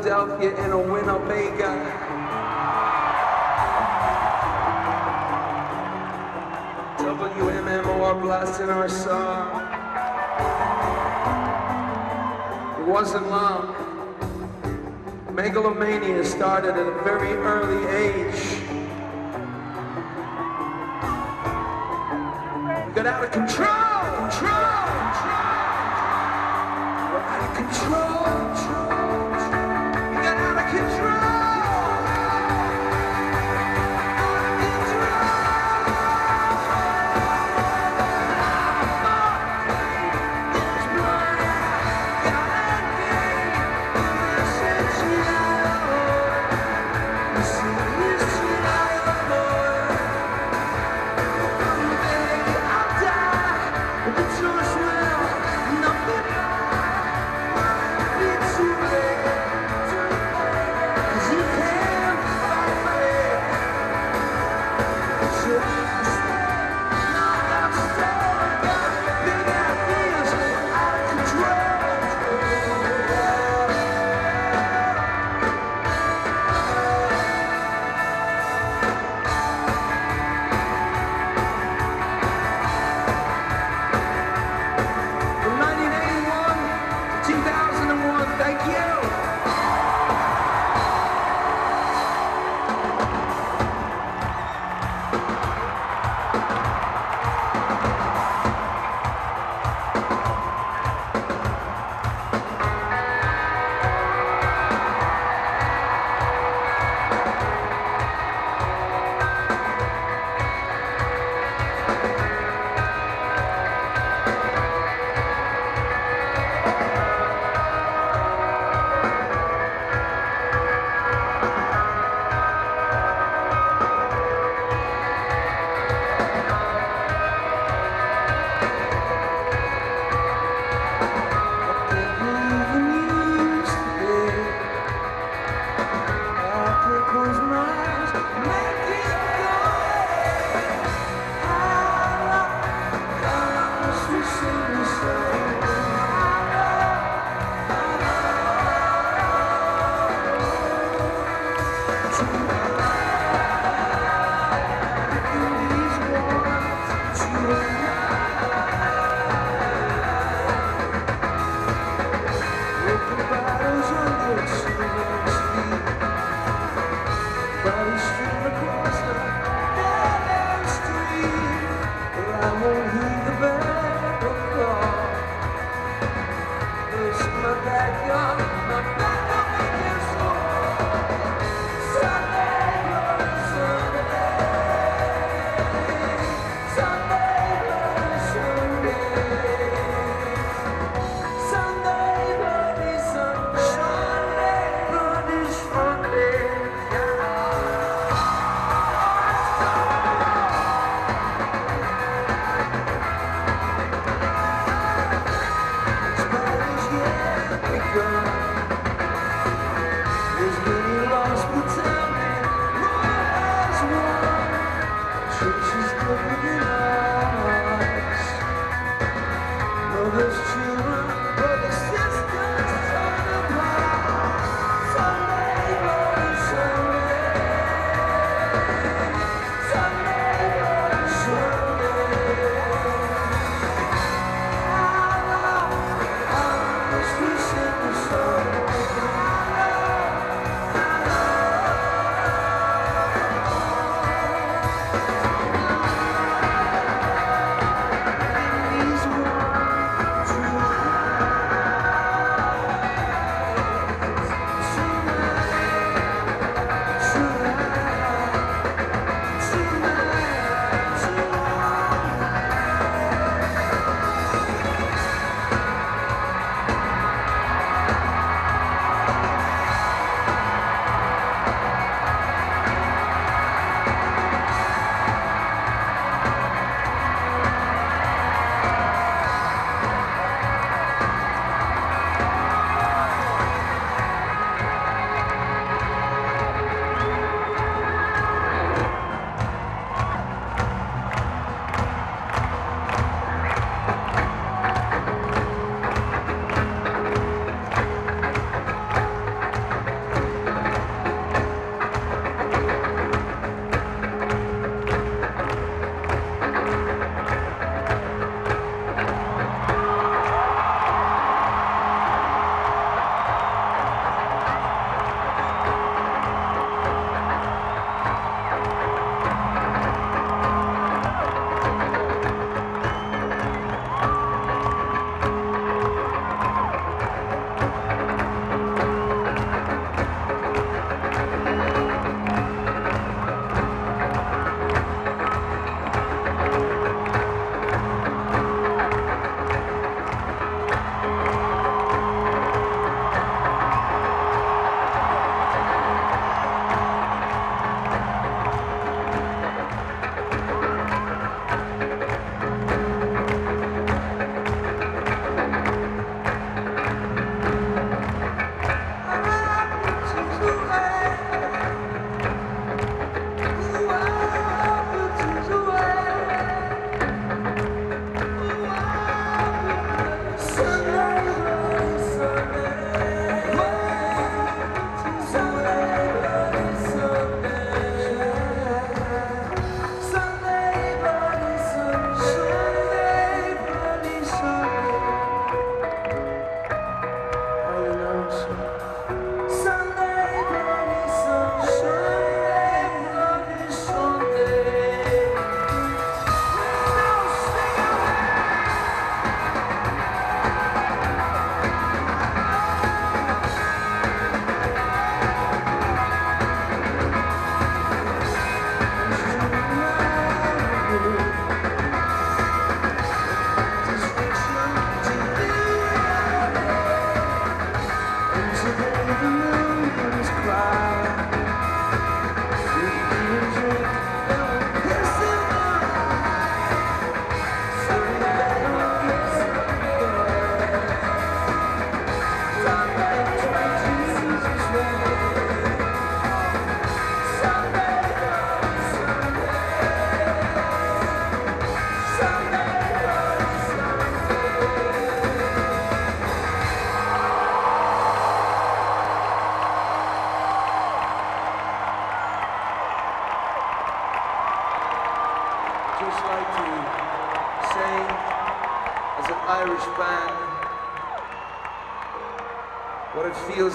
Philadelphia and a Winnebago. WMMR blasting our song. It wasn't long. Megalomania started at a very early age.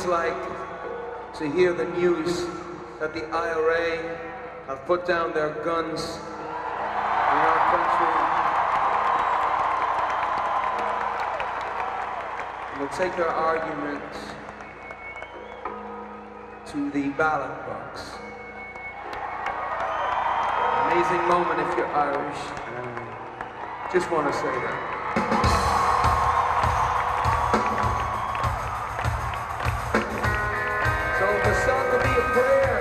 like to hear the news that the IRA have put down their guns in our country. And will take their arguments to the ballot box. Amazing moment if you're Irish. Just want to say that. Song will be a. Prayer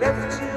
left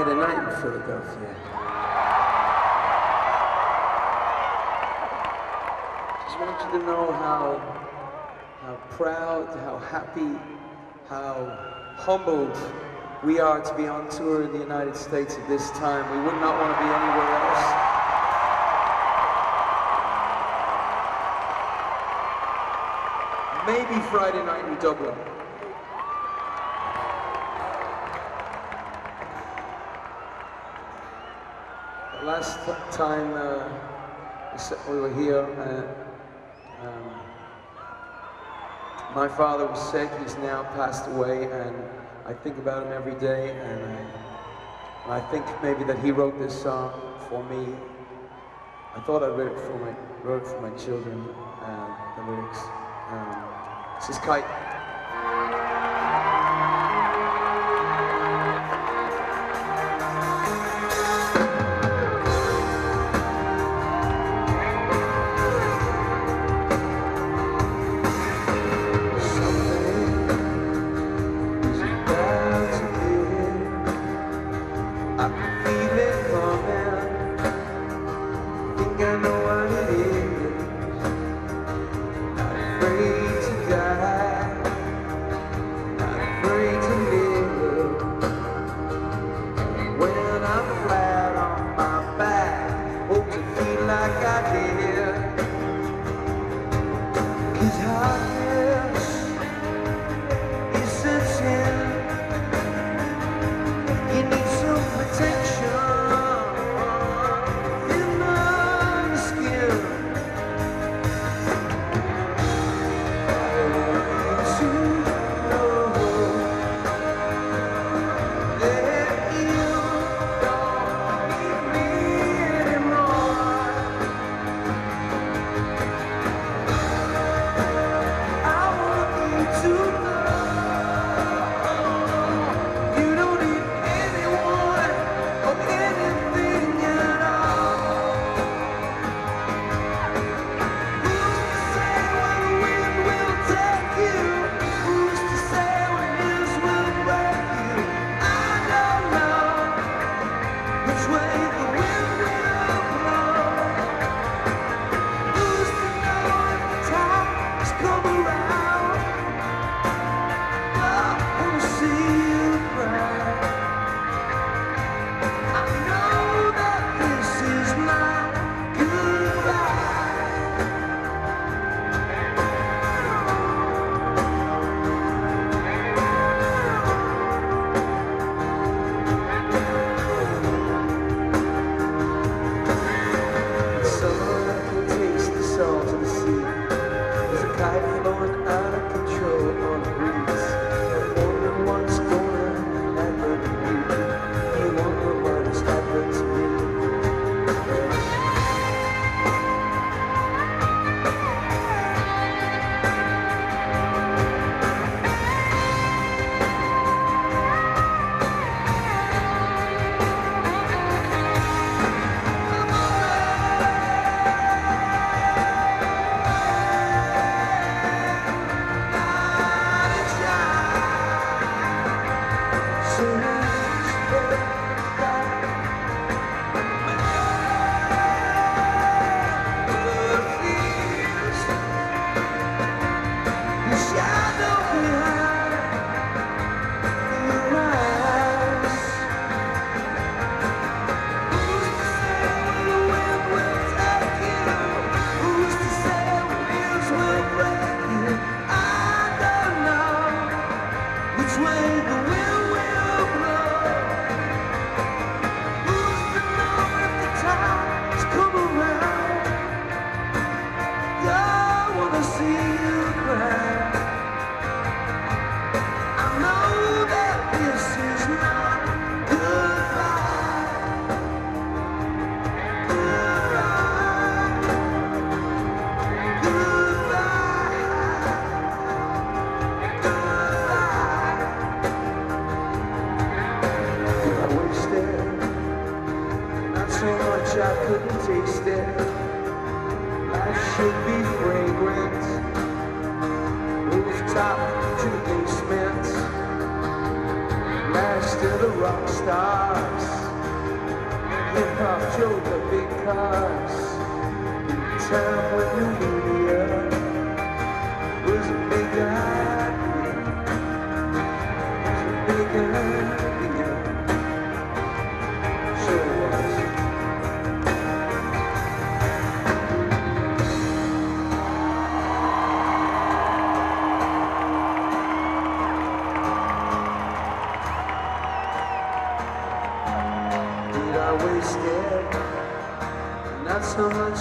Friday night in Philadelphia. Just want you to know how, how proud, how happy, how humbled we are to be on tour in the United States at this time. We would not want to be anywhere else. Maybe Friday night in Dublin. Last time uh, we were here, uh, um, my father was sick. He's now passed away, and I think about him every day. And I, I think maybe that he wrote this song for me. I thought I wrote it for my wrote it for my children. Uh, the lyrics. Um, this is Kite.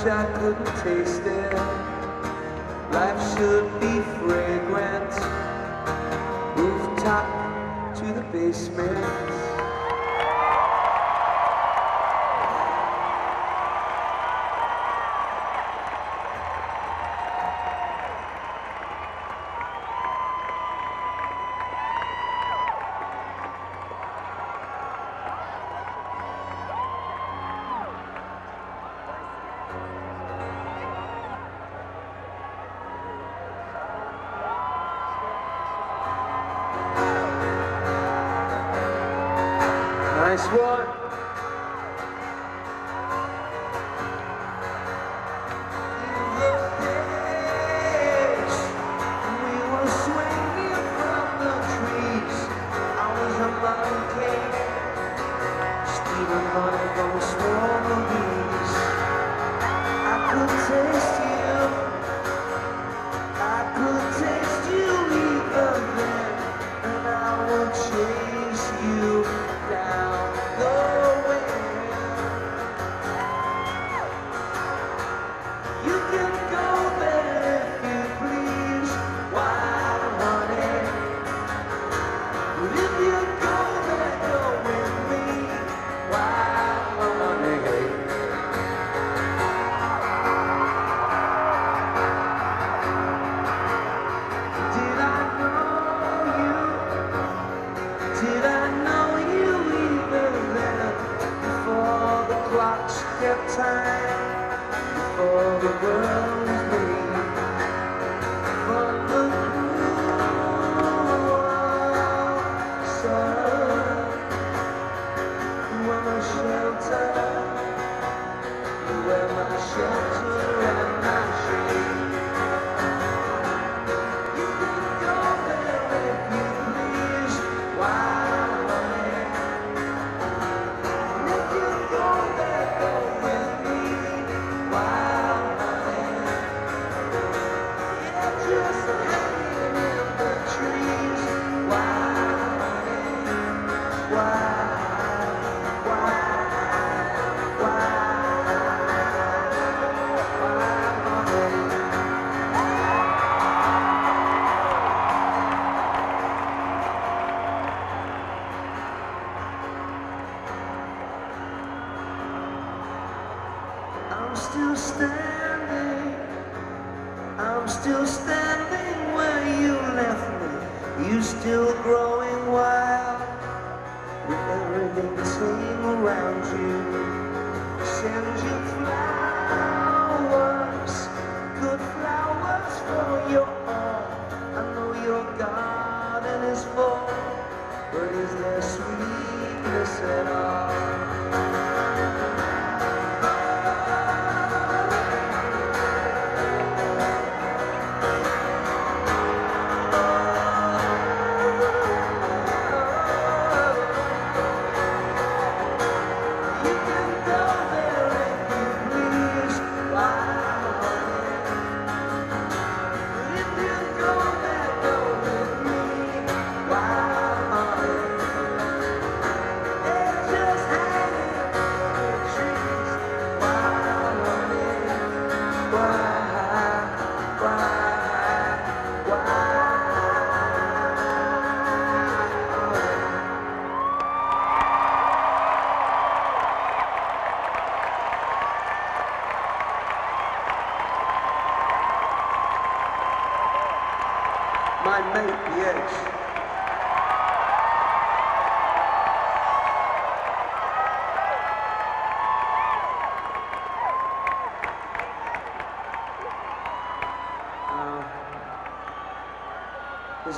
I couldn't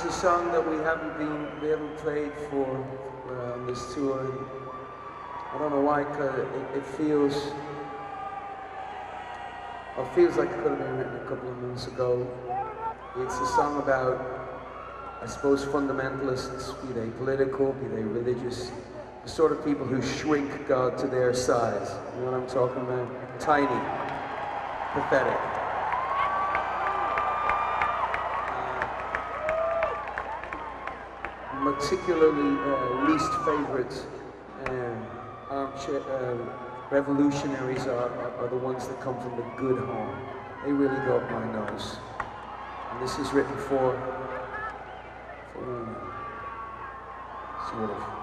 is a song that we haven't been we haven't played for uh, on this tour. And I don't know why, cause it, it feels it feels like it could have been written a couple of months ago. It's a song about, I suppose, fundamentalists, be they political, be they religious, the sort of people who shrink God to their size. You know what I'm talking about? Tiny, pathetic. Particularly uh, least favorite uh, armchair uh, revolutionaries are, are, the ones that come from the good home. They really go up my nose. And this is written for, for sort of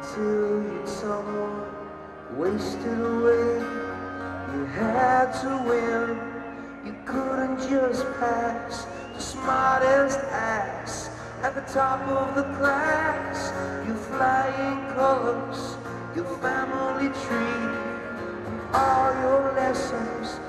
until you'd someone wasted away. You had to win. You couldn't just pass. The smartest ass at the top of the class, your flying colors, your family tree, all your lessons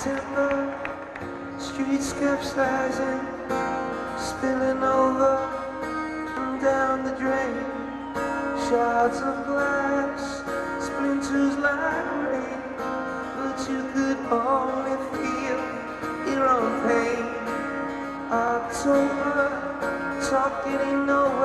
September, streets capsizing, spilling over and down the drain. Shards of glass, splinters like rain, but you could only feel your own pain. October, talk getting nowhere.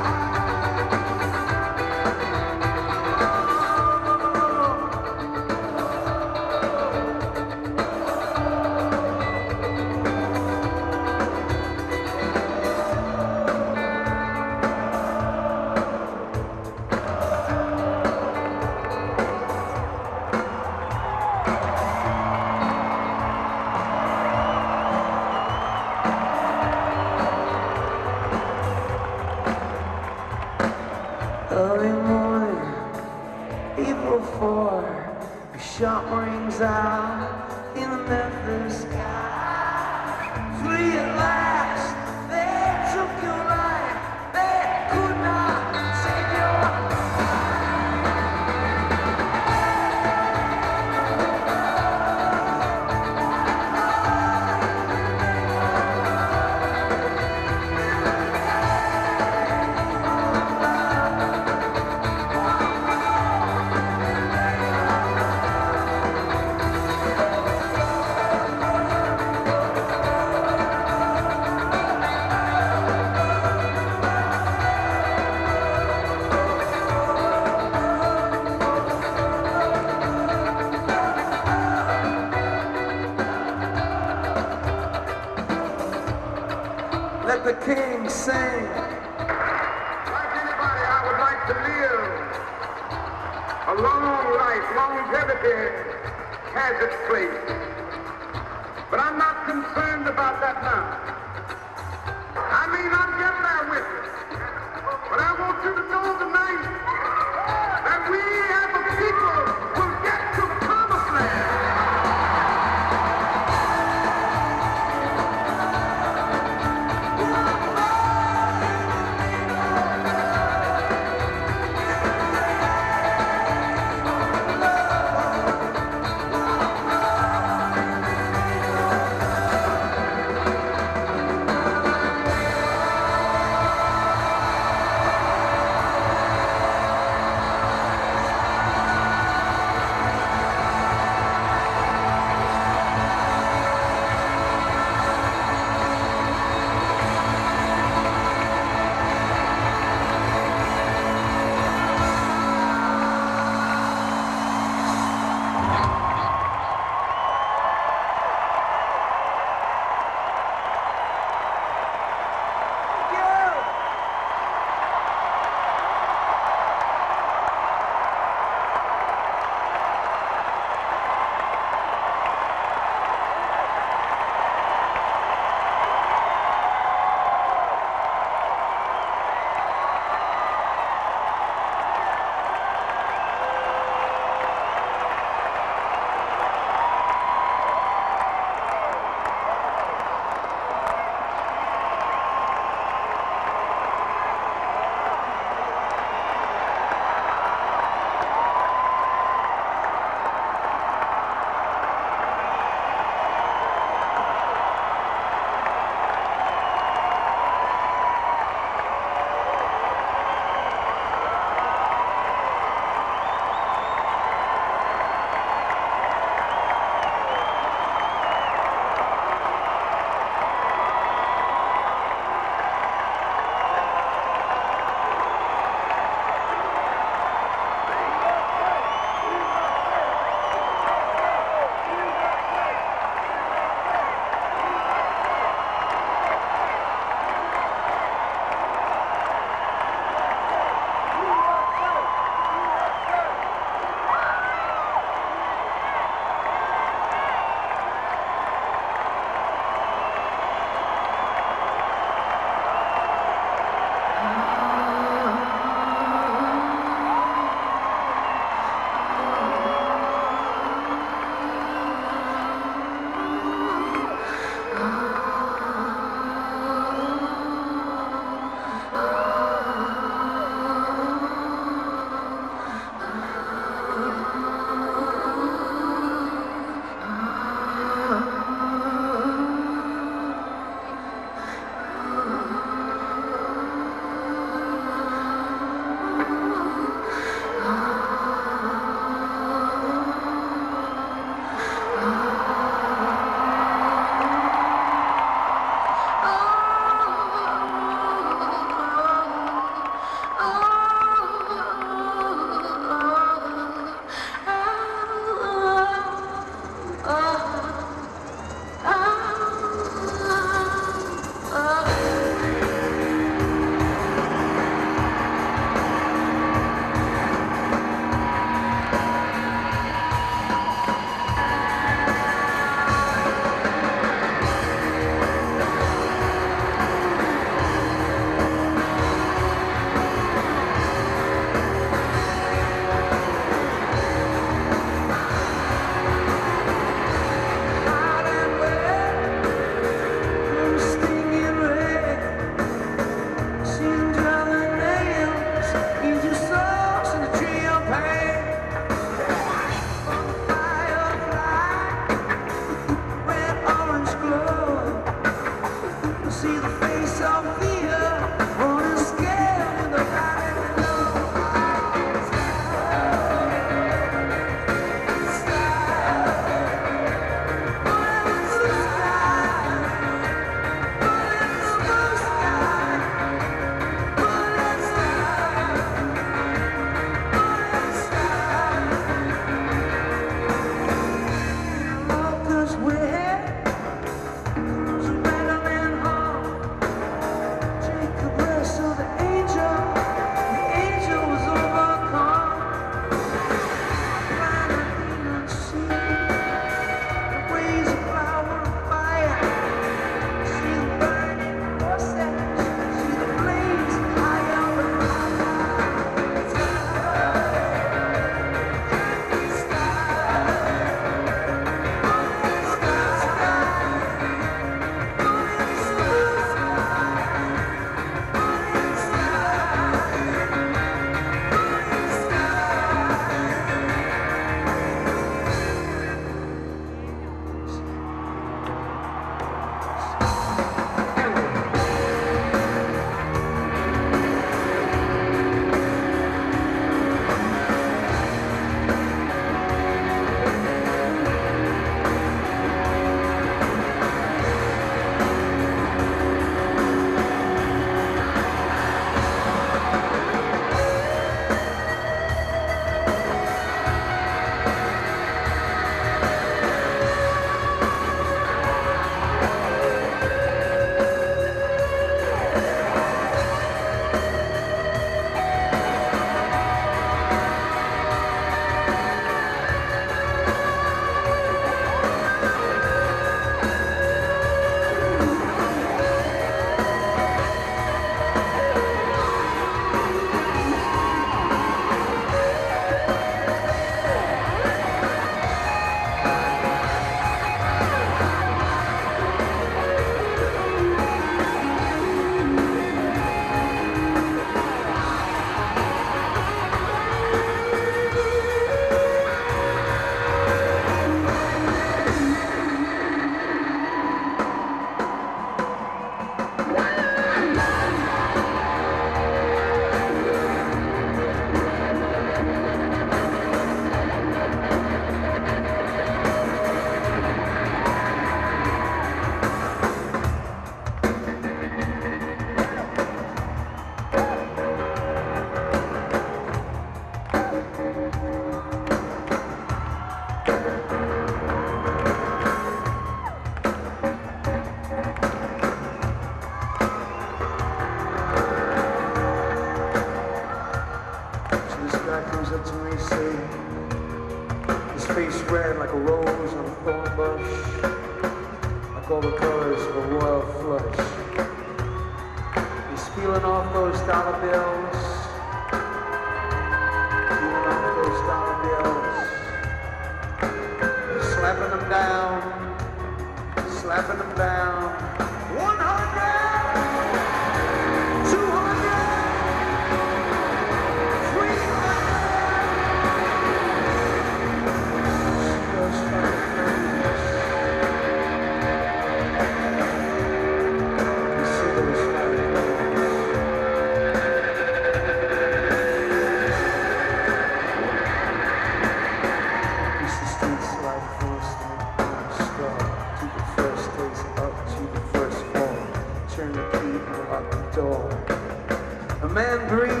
Man breathes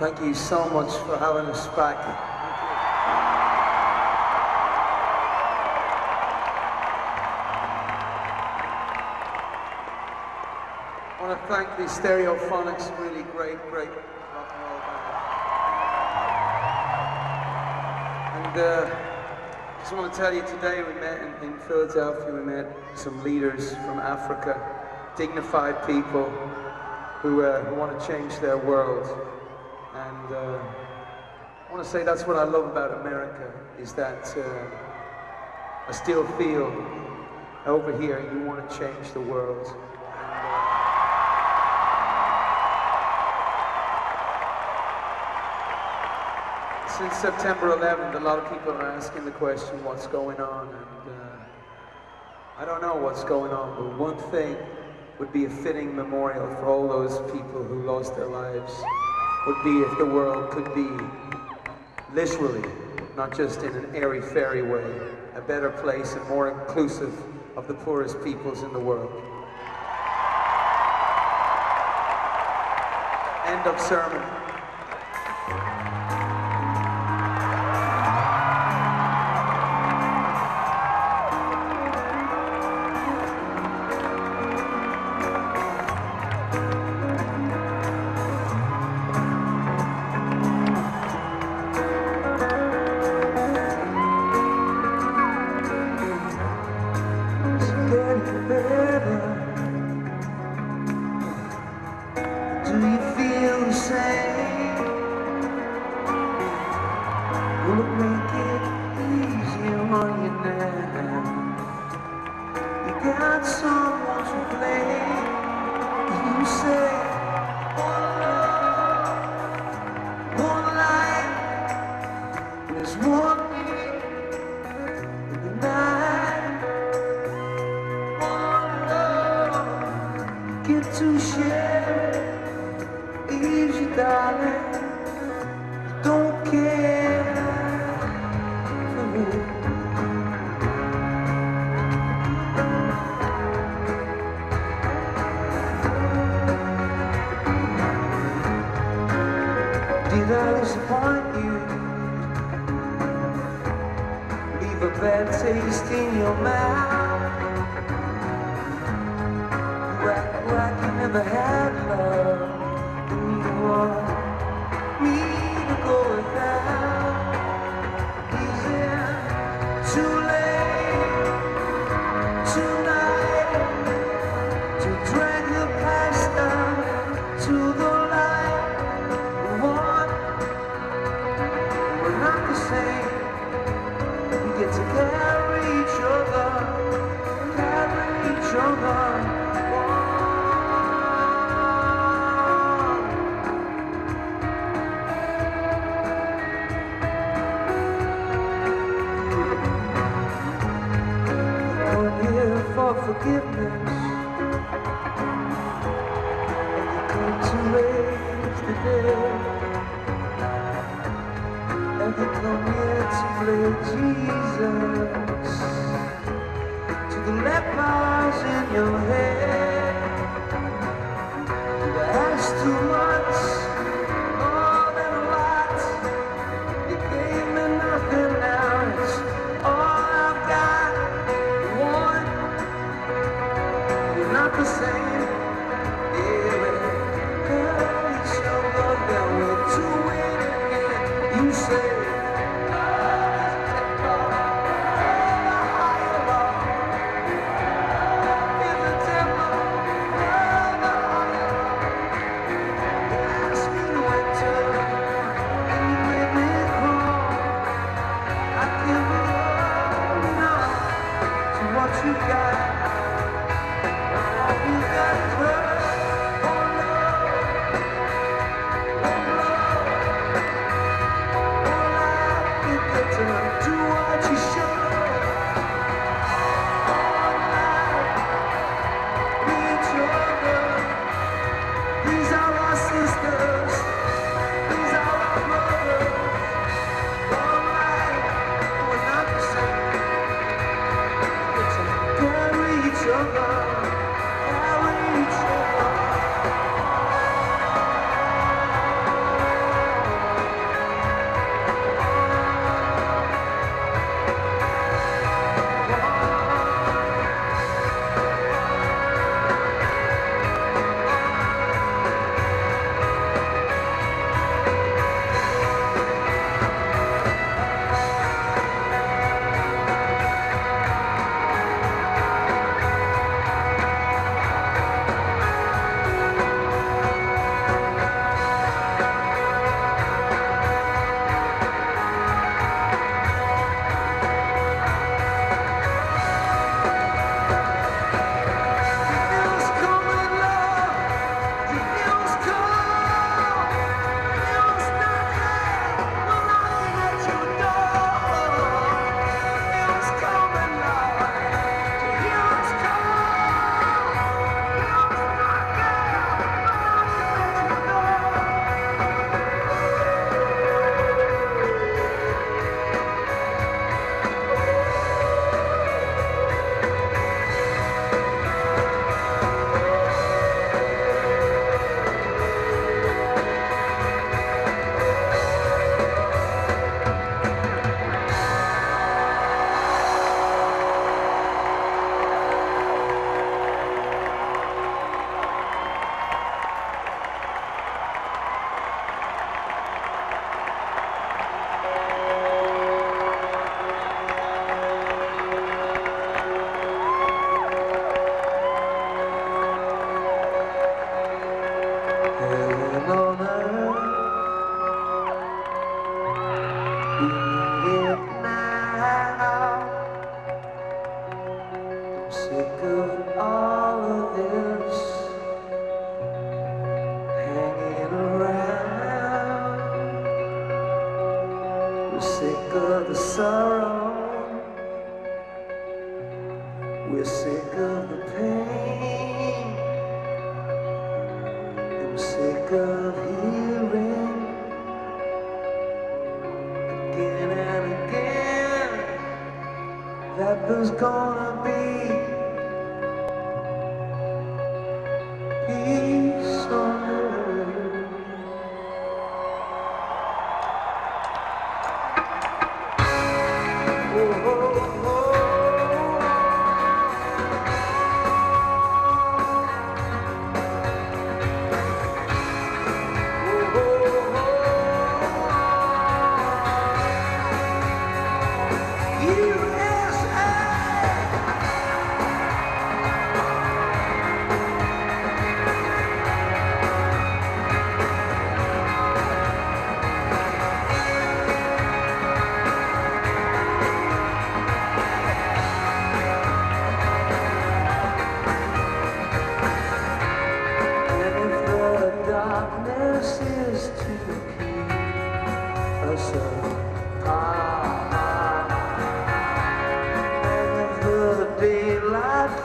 thank you so much for having us back. I want to thank the Stereophonics, really great, great rock and roll band. And uh, just want to tell you today we met in, in Philadelphia, we met some leaders from Africa, dignified people who, uh, who want to change their world. Say that's what I love about America, is that uh, I still feel over here you want to change the world. Since September 11th, a lot of people are asking the question, what's going on? And uh, I don't know what's going on, but one thing would be a fitting memorial for all those people who lost their lives would be if the world could be literally, not just in an airy-fairy way, a better place and more inclusive of the poorest peoples in the world. End of sermon.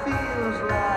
Feels like